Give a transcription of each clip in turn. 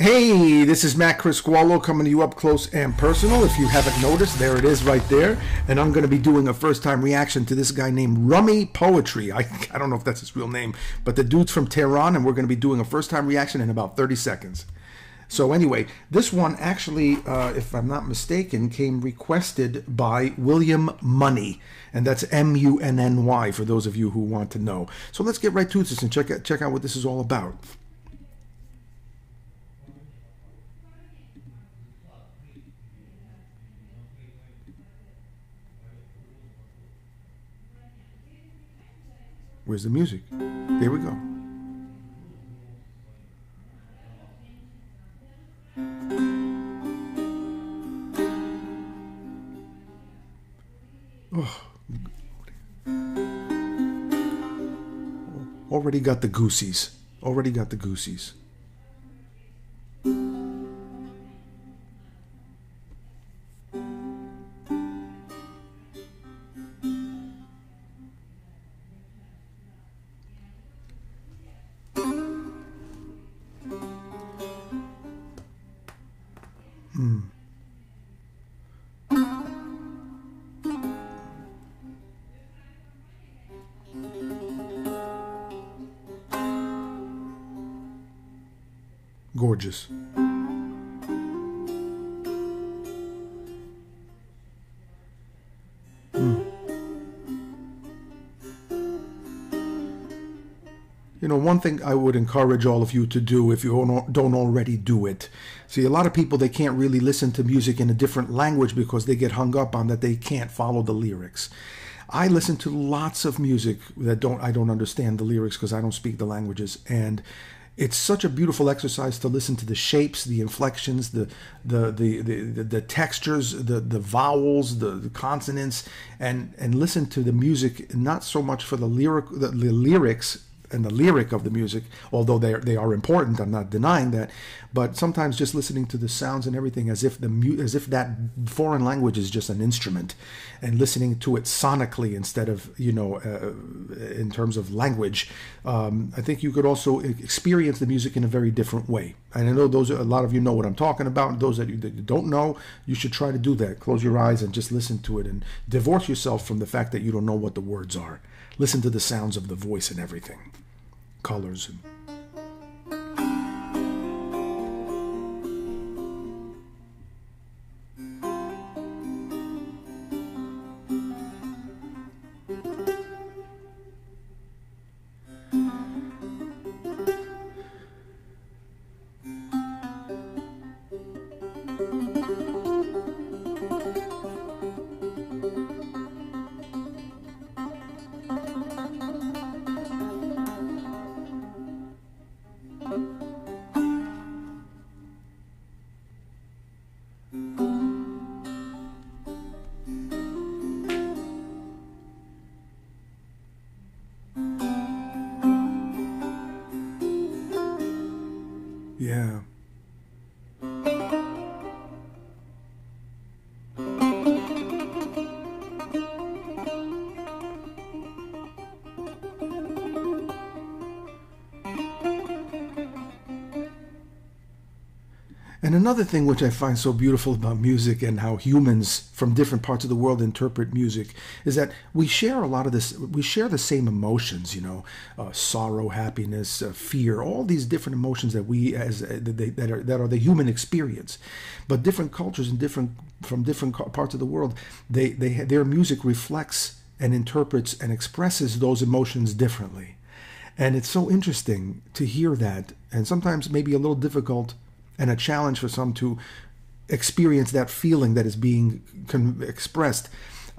Hey, this is Matt Criscuolo coming to you up close and personal. If you haven't noticed, there it is right there. And I'm going to be doing a first time reaction to this guy named Rumi Poetry. I, I don't know if that's his real name, but the dude's from Tehran, and we're going to be doing a first time reaction in about 30 seconds. So, anyway, this one actually, uh, if I'm not mistaken, came requested by William Munny. And that's M U N N Y for those of you who want to know. So, let's get right to this and check out, check out what this is all about. Where's the music? Here we go. Oh. Already got the goosies. Already got the goosies. Hmm. Gorgeous. You know, one thing I would encourage all of you to do if you don't already do it. See, a lot of people, they can't really listen to music in a different language because they get hung up on that they can't follow the lyrics. I listen to lots of music that don't I don't understand the lyrics because I don't speak the languages and it's such a beautiful exercise to listen to the shapes, the inflections, the the the the, the textures, the the vowels, the, the, consonants, and and listen to the music not so much for the lyric the, the lyrics and the lyric of the music, although they are, they are important. I'm not denying that, but sometimes just listening to the sounds and everything as if the mu- as if that foreign language is just an instrument, and listening to it sonically instead of you know uh, in terms of language. Um, I think you could also experience the music in a very different way. And I know those a lot of you know what I'm talking about. Those that you, that you don't know, you should try to do that. Close your eyes and just listen to it, and divorce yourself from the fact that you don't know what the words are. Listen to the sounds of the voice and everything, colors and And another thing which I find so beautiful about music and how humans from different parts of the world interpret music is that we share a lot of this, we share the same emotions, you know, uh, sorrow, happiness, uh, fear, all these different emotions that we, as uh, they, that, are, that are the human experience. But different cultures and different, from different parts of the world, they, they, their music reflects and interprets and expresses those emotions differently. And it's so interesting to hear that, and sometimes maybe a little difficult and a challenge for some to experience that feeling that is being con- expressed,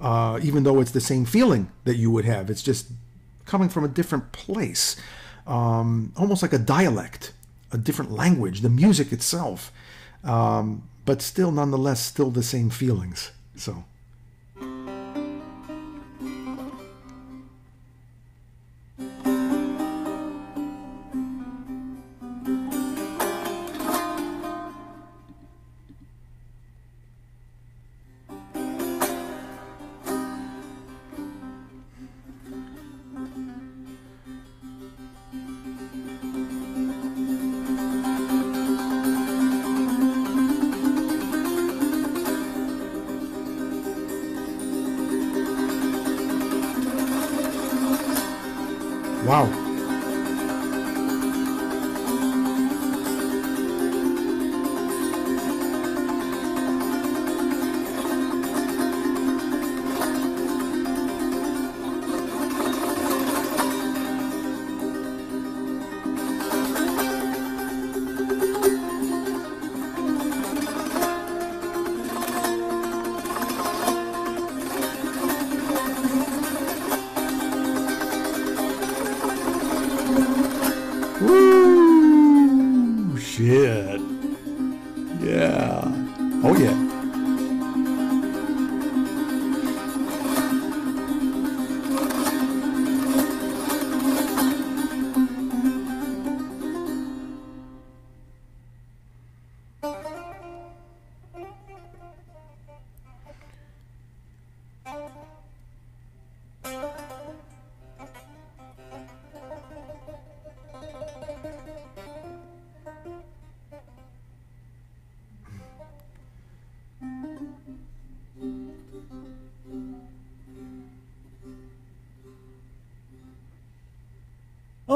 uh, even though it's the same feeling that you would have. It's just coming from a different place, um, almost like a dialect, a different language, the music itself, um, but still, nonetheless, still the same feelings. So.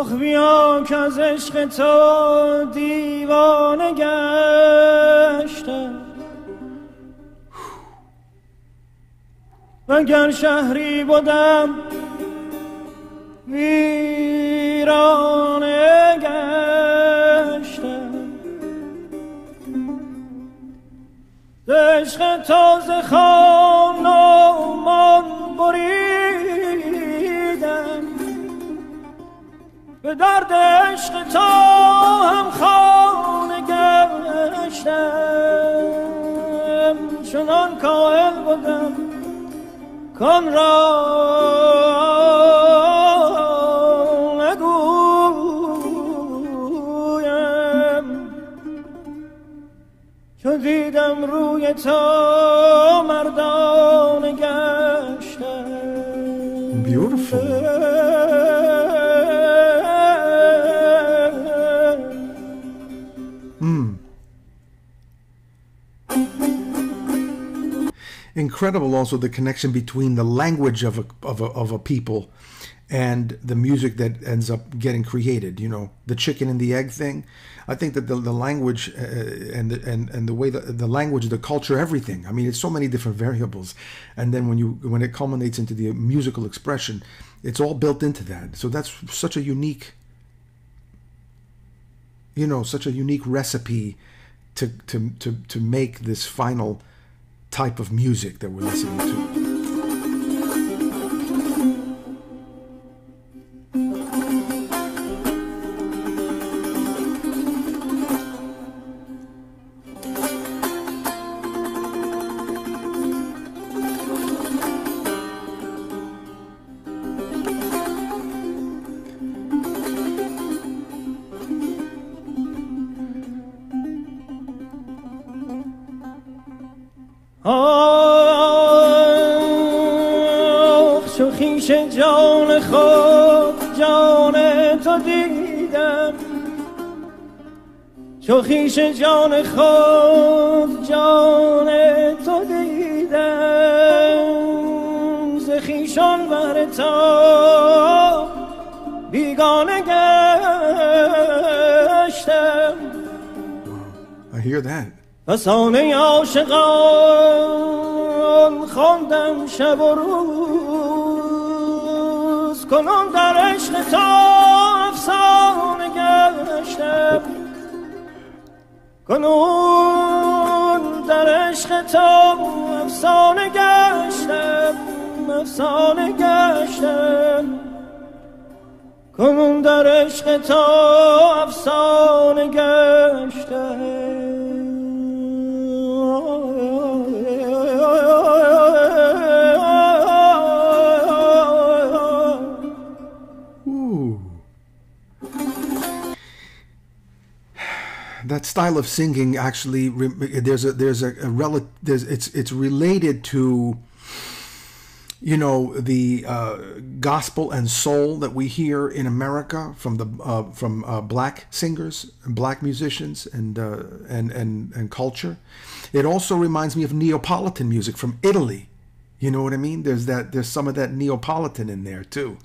آخ بیا که از عشق تو دیوانه گشتم. وگر شهری بودم ویرانه گشتم. عشق تازه خان و من بریدم به درد عشق تا هم خانه گشتم. چنان کائل بودم کن را نگویم. چون دیدم روی تا مردان Incredible also the connection between the language of a, of a, of a people and the music that ends up getting created. You know, the chicken and the egg thing. I think that the, the language uh, and the, and and the way the, the language, the culture, everything. I mean, it's so many different variables, and then when you when it culminates into the musical expression, it's all built into that. So that's such a unique, you know, such a unique recipe to to to to make this final type of music that we're listening to. چو خیش جان خود جان تو دیدم. ز خیشان بهر تا بیگانه گشتم. I hear that. فسانه عاشقان خواندم شب و روز. کنون در عشق تا افسانه گشتم. کنون در عشق تا افسانه گشتم افسانه گشتم. کنون در عشق تا افسانه گشتم. That style of singing actually there's a there's a, a rel- there's it's it's related to you know the uh, gospel and soul that we hear in America from the uh, from uh, black singers and black musicians and uh, and and and culture. It also reminds me of Neapolitan music from Italy. You know what I mean? There's that there's some of that Neapolitan in there too.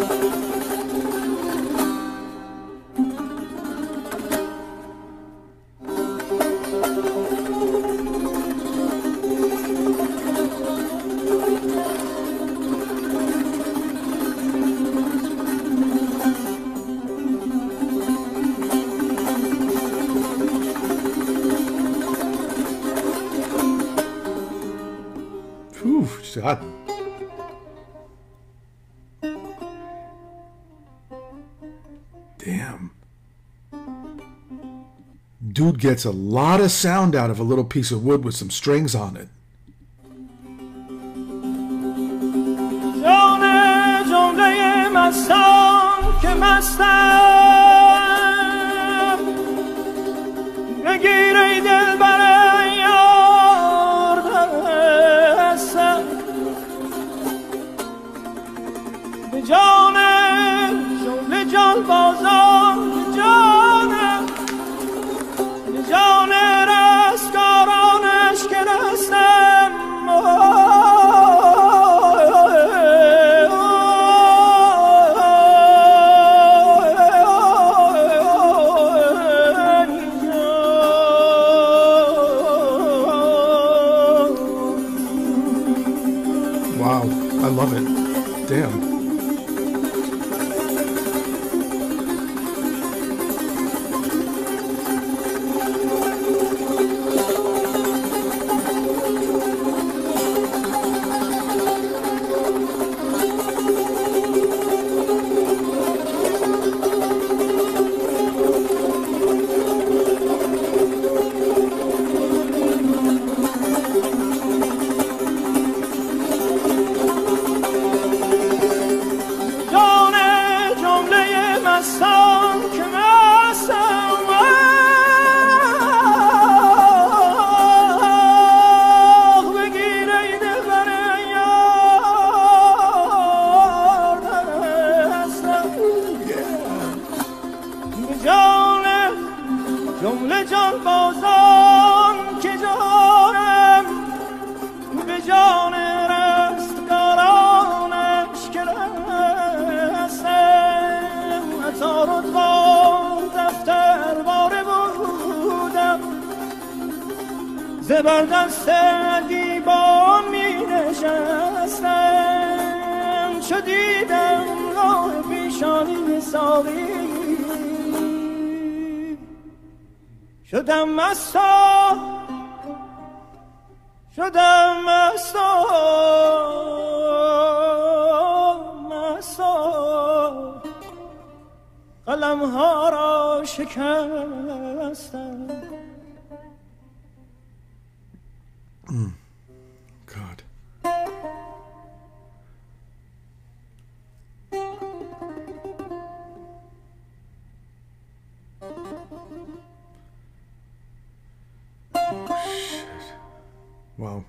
Música Damn. Dude gets a lot of sound out of a little piece of wood with some strings on it. جان جمله مستان که مستم نگیر ای دل بر چو دیدم راه پیشانی ساقی. شدم مستا شدم مستا مستا قلم ها را شکستم. Wow.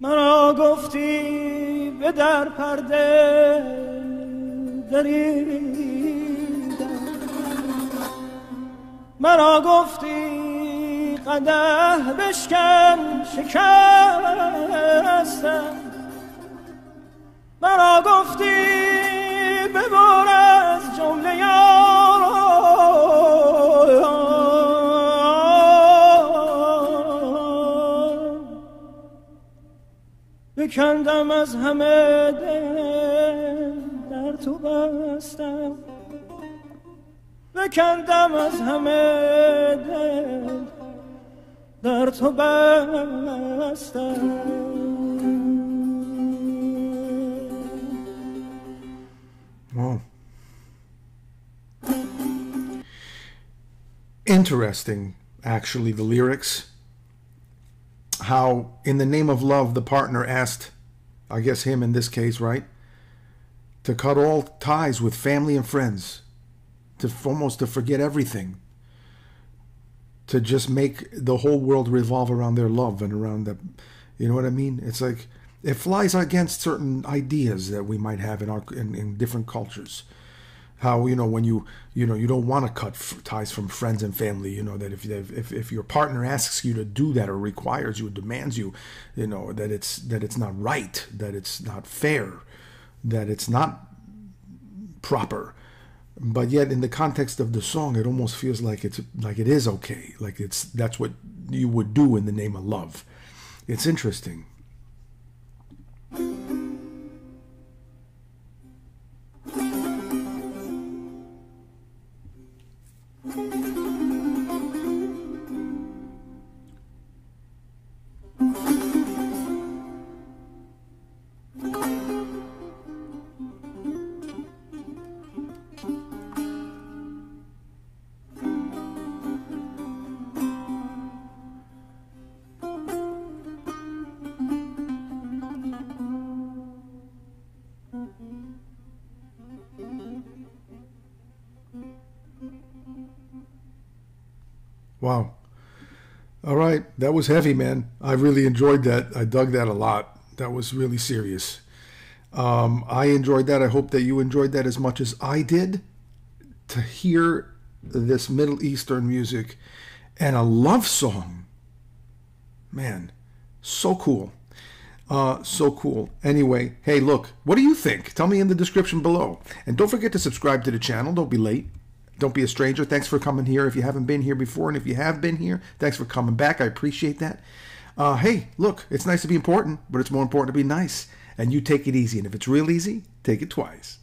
مرا گفتی به در پرده دریدم مرا گفتی قده بشکن شکستم مرا گفتی ببر از جمله بکندم از همه دل تو بستم بکندم از همه دل در تو بستم Wow. Interesting, actually, the lyrics. How, in the name of love, the partner asked, I guess him in this case, right? To cut all ties with family and friends, to almost to forget everything, to just make the whole world revolve around their love and around the, you know what I mean? It's like it flies against certain ideas that we might have in our in, in different cultures how you know when you you know you don't want to cut f- ties from friends and family you know that if, if if your partner asks you to do that or requires you demands you you know that it's that it's not right that it's not fair that it's not proper but yet in the context of the song, it almost feels like it's like it is okay, like it's that's what you would do in the name of love. It's interesting. Wow. All right, that was heavy, man. I really enjoyed that. I dug that a lot. That was really serious. Um, I enjoyed that. I hope that you enjoyed that as much as I did. To hear this Middle Eastern music and a love song, man, so cool. Uh, so cool. Anyway, hey, look, what do you think? Tell me in the description below. And don't forget to subscribe to the channel. Don't be late. Don't be a stranger. Thanks for coming here if you haven't been here before. And if you have been here, thanks for coming back. I appreciate that. Uh, hey, look, it's nice to be important, but it's more important to be nice. And you take it easy. And if it's real easy, take it twice.